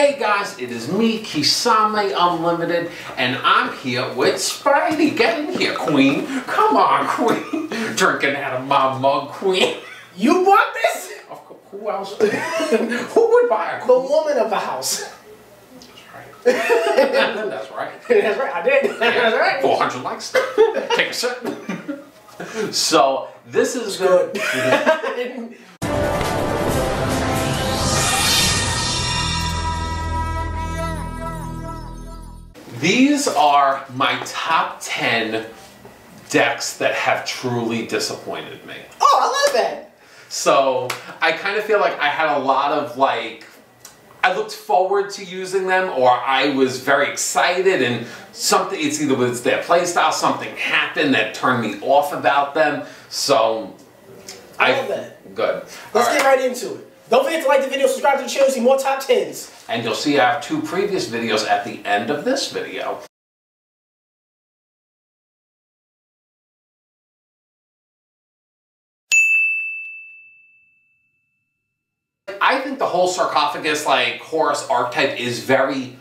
Hey guys, it is me, Kisame Unlimited, and I'm here with Spidey. Get in here, Queen. Come on, Queen. Drinking out of my mug, Queen. You bought this? Of course, Who else? Who would buy a The woman of the house. That's right. That's right, I did. That's right. 400 likes. Take a sip. so, this is Good. These are my top 10 decks that have truly disappointed me. oh, I love it. So I kind of feel like I had a lot of like, I looked forward to using them or I was very excited and something, it's either was their playstyle, something happened that turned me off about them. So I love that. Good. Let's get right into it. Don't forget to like the video, subscribe to the channel, see more top 10s. And you'll see I have two previous videos at the end of this video. I think the whole sarcophagus, like Horus archetype, is very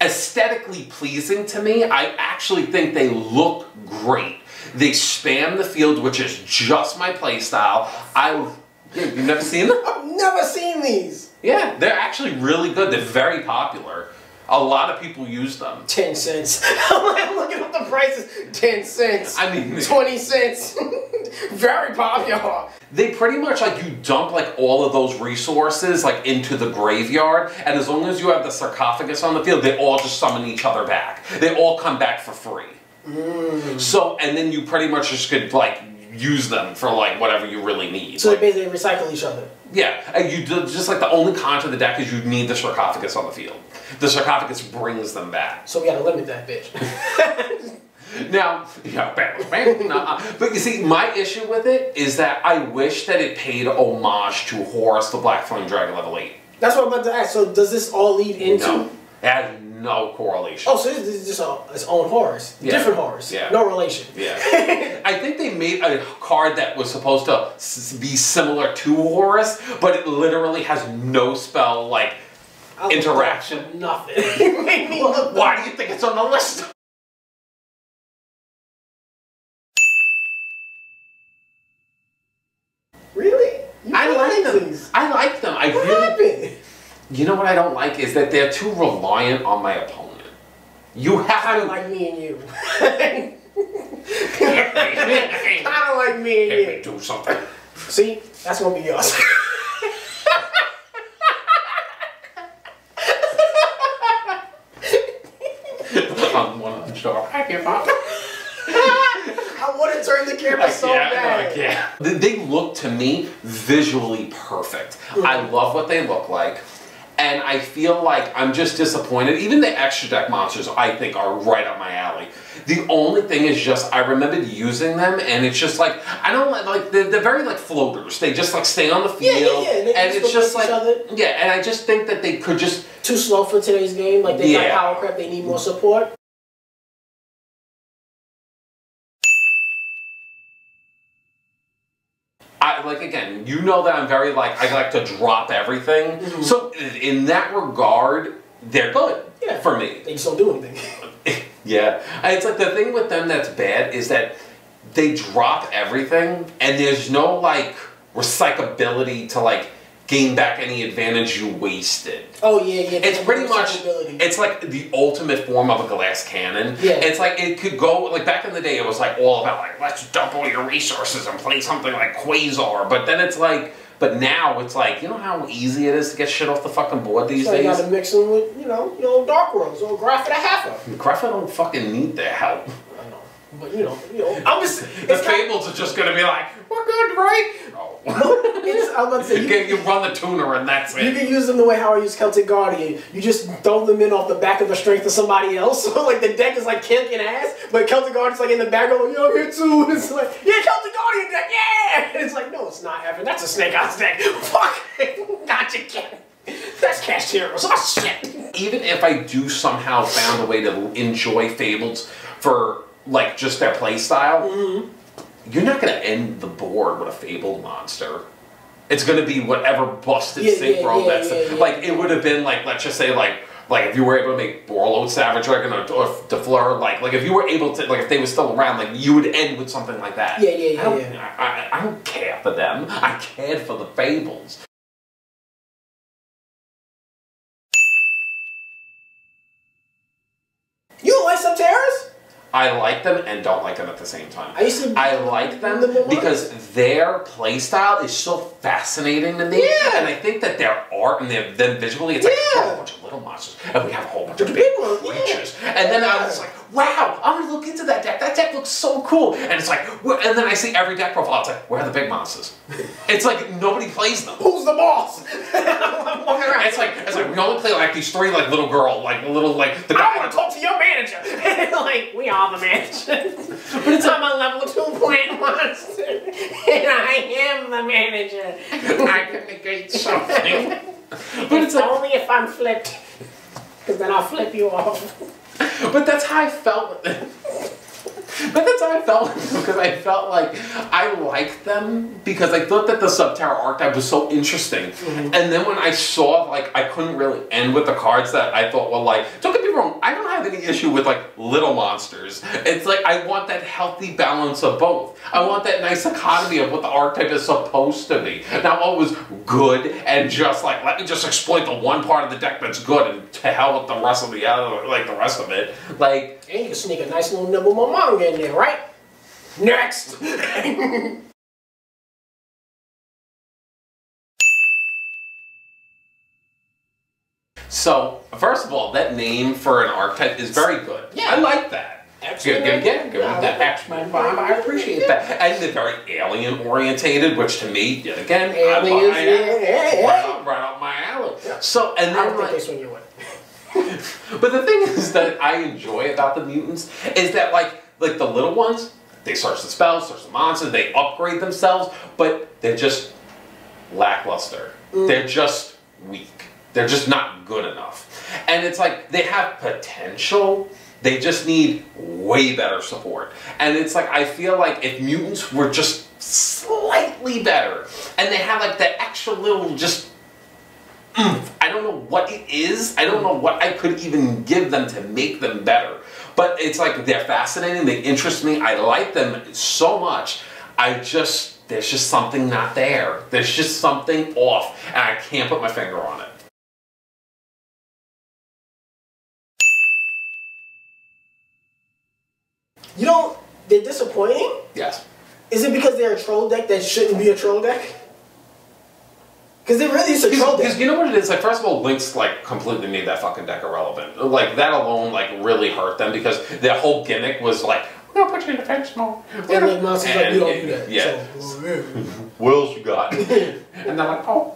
aesthetically pleasing to me. I actually think they look great. They spam the field, which is just my playstyle. I, you've never seen them? I've never seen these. Yeah, they're actually really good. They're very popular. A lot of people use them. 10 cents. I'm looking up the prices. 10 cents. I mean, 20 cents. Very popular. they pretty much like you dump like all of those resources like into the graveyard, and as long as you have the sarcophagus on the field, they all just summon each other back. They all come back for free. Mm. So, and then you pretty much just could like use them for like whatever you really need. So Like, they basically recycle each other. Yeah, uh, you just like the only con to the deck is you need the sarcophagus on the field. The sarcophagus brings them back. So we gotta limit that bitch. Now, yeah, bam, bam, nah. Uh, but you see, my issue with it is that I wish that it paid homage to Horus the Black Flame Dragon level 8. That's what I'm about to ask. So does this all lead into? No, it has no correlation. Oh, so this is just a, its own Horus. Yeah. Different Horus. Yeah. No relation. Yeah. I think they made a card that was supposed to s- be similar to Horus, but it literally has no spell, like, I looked up Interaction. Nothing. Made me look why do you think it's on the list? Really? You I like them. these? I like them. I What really. You know what I don't like is that they're too reliant on my opponent. You have to like me and you. kind of like me and Hit me, you. do something. See, that's gonna be yours. I'm one of the star. I give up. I want to turn the camera so bad. Yeah. They, they look to me visually perfect. I mm-hmm. love what they look like. And I feel like I'm just disappointed. Even the extra deck monsters, I think, are right up my alley. The only thing is just I remembered using them, and it's just like I don't like like they're, they're very like floaters. They just like stay on the field, yeah, yeah, they and just it's just like yeah. And I just think that they could just Too slow for today's game. Like they Yeah. got power crap. They need more support. I like again, you know that I'm very like I like to drop everything. Mm-hmm. So in that regard, they're good Yeah. for me. They just don't do anything. yeah. It's like the thing with them that's bad is that they drop everything and there's no like recyclability to like gain back any advantage you wasted. Oh yeah, yeah. It's pretty much it's like the ultimate form of a glass cannon. Yeah. It's like it could go like back in the day it was like all about like let's double your resources and play something like Quasar. But then it's like but now it's like you know how easy it is to get shit off the fucking board these so you days? gotta mix them with, you know, your old Dark Worlds or Graph and a Halfer. Grapha don't fucking need their help. But you know, you know, I'm just The fables are just gonna be like, we're good, right? No. it's, I'm about to say, you, you, can, you run the tuner and that's it. you can use them the way how I use Celtic Guardian. You just throw them in off the back of the strength of somebody else. So like the deck is like kicking ass, but Celtic Guardian's like in the back going, yo, I'm here too. It's like, yeah, Celtic Guardian deck, yeah! And it's like, no, it's not Evan. That's a Snake Eyes deck. Fuck! gotcha, kid. That's Cash Heroes. Oh shit! Even if I do somehow found a way to enjoy fables for like just their playstyle, Mm-hmm. you're not gonna end the board with a fabled monster. It's gonna be whatever busted Yeah, synchro yeah, yeah, that's yeah. like it would have been like let's just say like like if you were able to make Borreload Savage Dragon or, or Defleur like like if you were able to like if they were still around like you would end with something like that. Yeah, yeah, yeah, I don't, yeah. I, I, I don't care for them. I cared for the fables. You don't like Subterrors? I like them and don't like them at the same time. I used to- I like them The because their playstyle is so fascinating to me. Yeah. And I think that their art and their, them visually, it's like Yeah. we have a whole bunch of little monsters and we have a whole bunch of The big big ones, yeah. And then I was like, wow, I'm gonna look into that deck. That deck looks so cool. And it's like, and then I see every deck profile. It's like, where are the big monsters? it's like nobody plays them. Who's the boss? I'm walking around. It's like it's like we only play like these three like little girl like little like the I want to talk to your manager. like, we are the manager. but it's I'm a level two plant monster. and I am the manager. I can negate something. but it's only if I'm flipped. Because then I'll flip you off. But that's how I felt. but that's how I felt because I felt like I liked them because I thought that the Subterror archetype was so interesting. Mm-hmm. And then when I saw like I couldn't really end with the cards that I thought were like don't get me wrong, I don't have any issue with like little monsters. It's like I want that healthy balance of both. I want that nice economy of what the archetype is supposed to be. Not what was good and just like let me just exploit the one part of the deck that's good and to hell with the rest of the other like the rest of it. Like And you can sneak a nice little Nimble Momonga in there, right? Next! So, first of all, that name for an archetype is very good. Yeah. I like that. X-Men. Good, good, good. good. Yeah, that X-Men vibe, I appreciate that. And they're very alien orientated, which to me, yet again, I- Aliens, I, yeah, yeah, yeah. Right, up, right up my alley. So, and I then don't think like, they swing your way. but the thing is that I enjoy about the mutants is that like like the little ones, they search the spells, search the monsters, they upgrade themselves, but they're just lackluster. Mm. They're just weak. They're just not good enough. And it's like they have potential. They just need way better support. And it's like I feel like if mutants were just slightly better and they had like the extra little just mm, I don't know what it is. I don't know what I could even give them to make them better. But it's like they're fascinating. They interest me. I like them so much. I just, there's just something not there. There's just something off. And I can't put my finger on it. You don't. They're disappointing? Yes. Is it because they're a troll deck that shouldn't be a troll deck? Because it really is a troll Because you know what it is? Like, first of all, Links, like, completely made that fucking deck irrelevant. Like, that alone, like, really hurt them because their whole gimmick was like, we're gonna put you in defense mode. And then monsters like, we don't do that. Yeah. So, well. What else you got? and they're like, oh.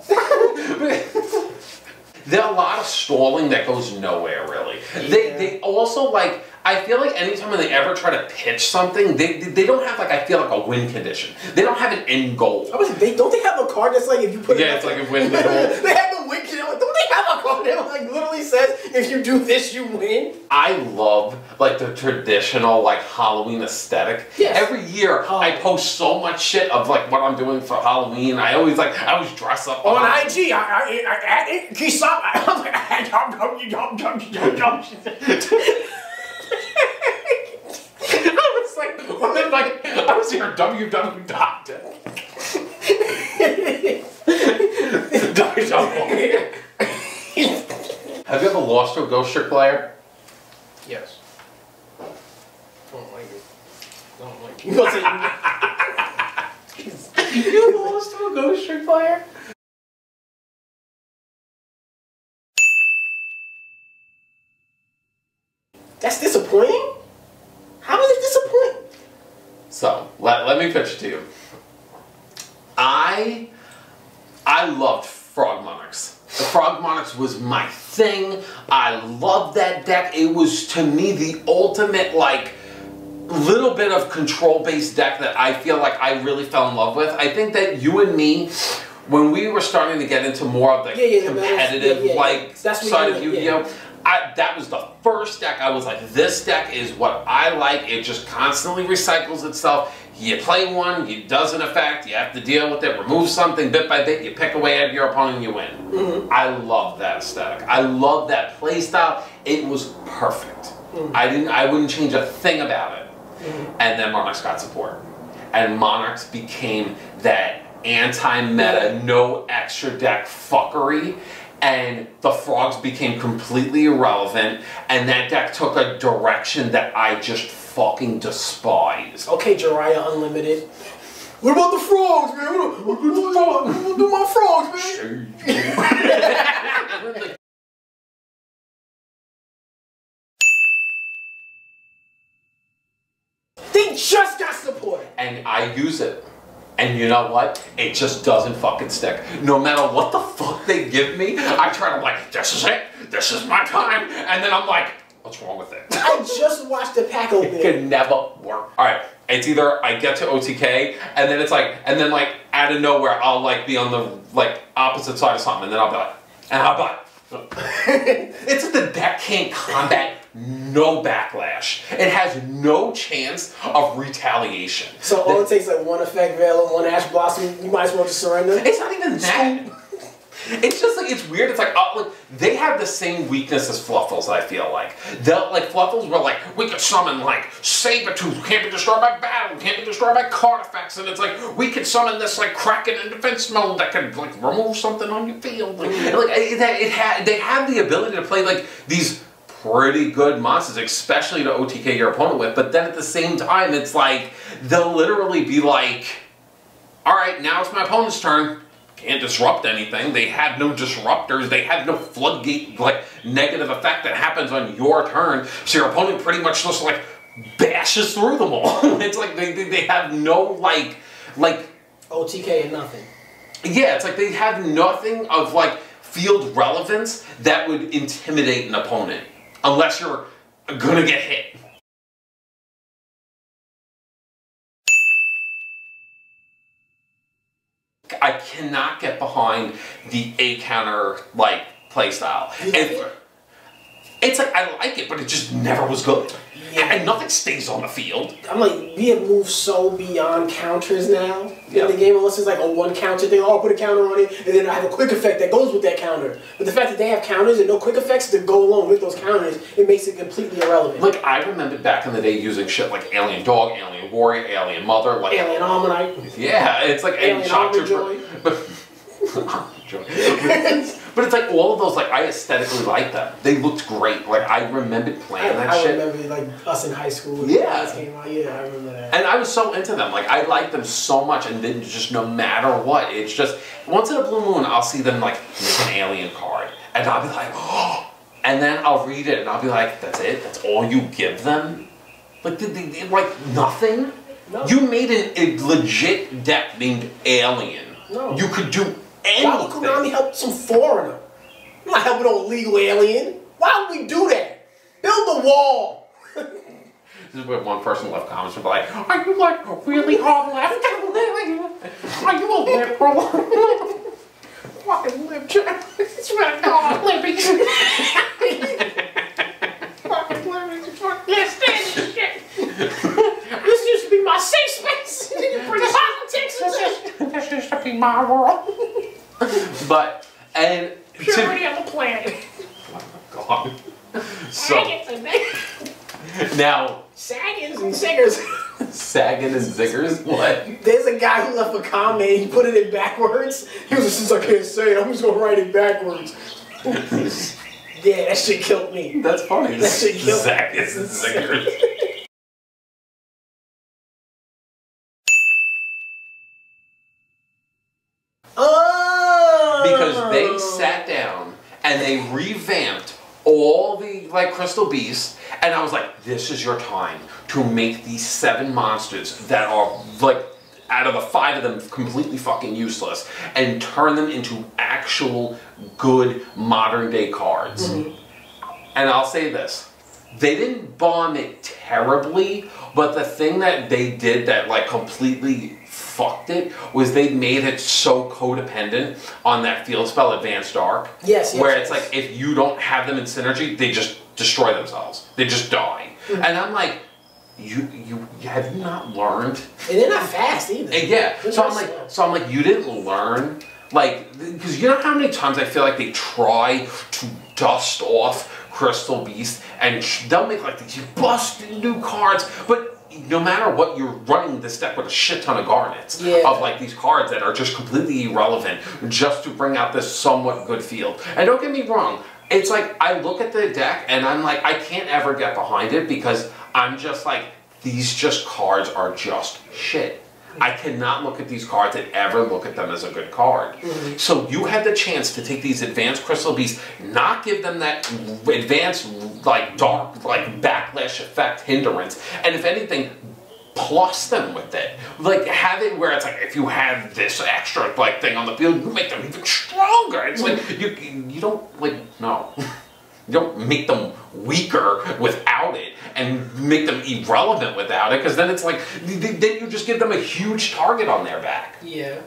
there are a lot of stalling that goes nowhere, really. They, they also, like, I feel like anytime they ever try to pitch something, they, they don't have, like, I feel like a win condition. They don't have an end goal. I was, they, don't they have a card that's like if you put Yeah, up it's like a win they have the win condition. Like, don't they have a card that like literally says if you do this you win? I love like the traditional like Halloween aesthetic. Yes. Every year Oh. I post so much shit of like what I'm doing for Halloween. I always like I always dress up On I, IG, I, I, I, I, can you stop? I was like, I jump, jump, jump, jump, jump, jump. She said, I was like, what if like I was your WW doctor. Have you ever lost to a Ghost Trick player? Yes. I don't like it. Don't like it. You you lost to a Ghost Trick player? that's disappointing? How is it disappointing? So let, me pitch it to you. I I loved Frog Monarchs. The Frog Monarchs was my thing. I loved that deck. It was to me the ultimate like little bit of control based deck that I feel like I really fell in love with. I think that you and me when we were starting to get into more of the Yeah, yeah, competitive yeah, like That's side of Yu-Gi-Oh! I, that was the first deck I was like, this deck is what I like. It just constantly recycles itself. You play one, it doesn't affect, you have to deal with it, remove something bit by bit, you pick away at your opponent, you win. Mm-hmm. I love that aesthetic. I love that play style. It was perfect. Mm-hmm. I didn't I wouldn't change a thing about it. Mm-hmm. And then Monarchs got support. And Monarchs became that anti-meta, no extra deck fuckery. And the frogs became completely irrelevant, and that deck took a direction that I just fucking despise. Okay, Jiraiya Unlimited. What about the frogs, man? What, what, what, what, what do my frogs, man? They just got support. and I use it. And you know what? It just doesn't fucking stick. No matter what the fuck they give me, I try to like, this is it, this is my time, and then I'm like, what's wrong with it? I just watched the pack It could never work. All right, it's either I get to OTK, and then it's like, and then like out of nowhere, I'll like be on the like opposite side of something, and then I'll be like, and I'll be like, it's the deck can't combat no backlash. It has no chance of retaliation. So all it takes like one effect veil and one ash blossom. You might as well just surrender. It's not even that. It's just like it's weird. It's like, uh, like they have the same weakness as Fluffals. I feel like they'll like Fluffals were like we could summon like Sabretooth, can't be destroyed by battle, can't be destroyed by card effects, and it's like we could summon this like Kraken in defense mode that could like remove something on your field. Like, and, like it, it, they have the ability to play like these pretty good monsters, especially to OTK your opponent with. But then at the same time, it's like they'll literally be like all right, now it's my opponent's turn. Can't disrupt anything. They have no disruptors. They have no floodgate like negative effect that happens on your turn. So your opponent pretty much just like bashes through them all. it's like they, they, they have no like like OTK and nothing. yeah, it's like they have nothing of like field relevance that would intimidate an opponent unless you're gonna get hit. I cannot get behind the A counter like playstyle. You like And- it? It's like I like it, but it just never was good. Yeah. And nothing stays on the field. I'm like, we have moved so beyond counters now Yeah. in the game. Unless it's like a one counter thing, oh, I'll put a counter on it, and then I have a quick effect that goes with that counter. But the fact that they have counters and no quick effects to go along with those counters, it makes it completely irrelevant. Like I remember back in the day using shit like Alien Dog, Alien Warrior, Alien Mother, like Alien Ammonite. Yeah, it's like Alien But, Joy. but it's like all of those, like I aesthetically like them. They looked great. Like I remembered I, playing that I shit. I remember like us in high school Yeah. came out. Yeah, I remember that. And I was so into them. Like I liked them so much, and then just no matter what, it's just once in a blue moon, I'll see them like make an alien card, and I'll be like, oh, and then I'll read it, and I'll be like, that's it. That's all you give them. Like did they, they- like nothing. No. You made an, a legit deck named Alien. No. You could do Why would Konami help some foreigner? I'm not helping no illegal alien. Why would we do that? Build a wall. This is where one person left comments and be like, "Are you like a really hard left? Are you a liberal?" Fucking lib chat. Swear to God, libbies. Fucking libbies. Fuck this thing. Shit. This used to be my safe space. you bring politics into it. This used to be my world. But and Purity of the planet. God. So Saggins and now Saggins and Siggers. sagging and ziggers. What? There's a guy who left a comment. He put it in backwards. He was just, since I can't say it, I'm just gonna write it backwards. yeah, that shit killed me. That's funny. That shit killed me. Zaggins and ziggers. Oh. because they sat down and they revamped all the like crystal beasts and i was like this is your time to make these seven monsters that are like out of the five of them completely fucking useless and turn them into actual good modern day cards. Mm-hmm. And i'll say this they didn't bomb it terribly, but the thing that they did that like completely fucked it was they made it so codependent on that field spell Advanced Dark. Yes, yes, Where it's yes. like if you don't have them in synergy, they just destroy themselves. They just die. Hmm. And I'm like, you you have you not learned? And they're not fast either. And yeah. They're So I'm like, slow. so I'm like, you didn't learn, like, because you know how many times I feel like they try to dust off Crystal Beast, and sh- they'll make like these busted new cards, but. No matter what, you're running this deck with a shit ton of garnets Yeah. of like these cards that are just completely irrelevant, just to bring out this somewhat good field. And don't get me wrong, it's like I look at the deck and I'm like, I can't ever get behind it because I'm just like, these just cards are just shit. I cannot look at these cards and ever look at them as a good card. Mm-hmm. So you had the chance to take these advanced crystal beasts, not give them that advanced like dark like backlash effect hindrance, and if anything, plus them with it. Like have it where it's like if you have this extra like thing on the field, you make them even stronger. It's like you you don't like no. You don't make them weaker without it and make them irrelevant without it because then it's like th- th- then you just give them a huge target on their back. Yeah.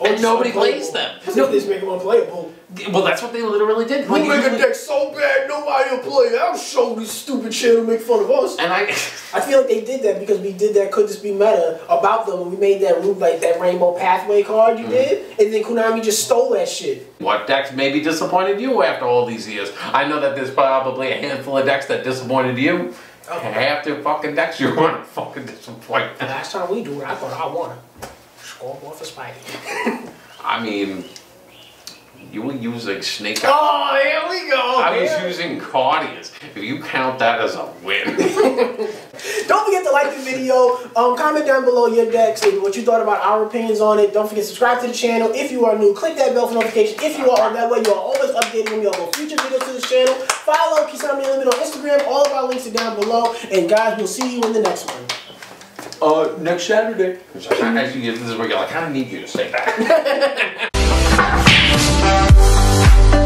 Oh, and nobody unplayable. plays them. No, they just make them unplayable. Well, that's what they literally did. Like, We'll make a usually- deck so bad nobody will play. it. I'll show this stupid shit and make fun of us. and I, I feel like they did that because we did that could just be meta about them when we made that root like that rainbow pathway card you mm-hmm. did, and then Konami just stole that shit. what decks maybe disappointed you after all these years? I know that there's probably a handful of decks that disappointed you. Oh. Half the fucking decks you want to fucking disappoint. Last time we do it, I thought I won. Scoreboard for Spidey. I mean, you were using Snake Oh, here we go. I was using Guardians. If you count that as a win. Don't forget to like the video. Um, comment down below your decks and what you thought about our opinions on it. Don't forget to subscribe to the channel. If you are new, click that bell for notification. If you are, that way you are always updated when we upload future videos to this channel. Follow Kisame Limit on Instagram. All of our links are down below. And guys, we'll see you in the next one. Uh, next Saturday. As you get is where you're like, I kind of need you to say that.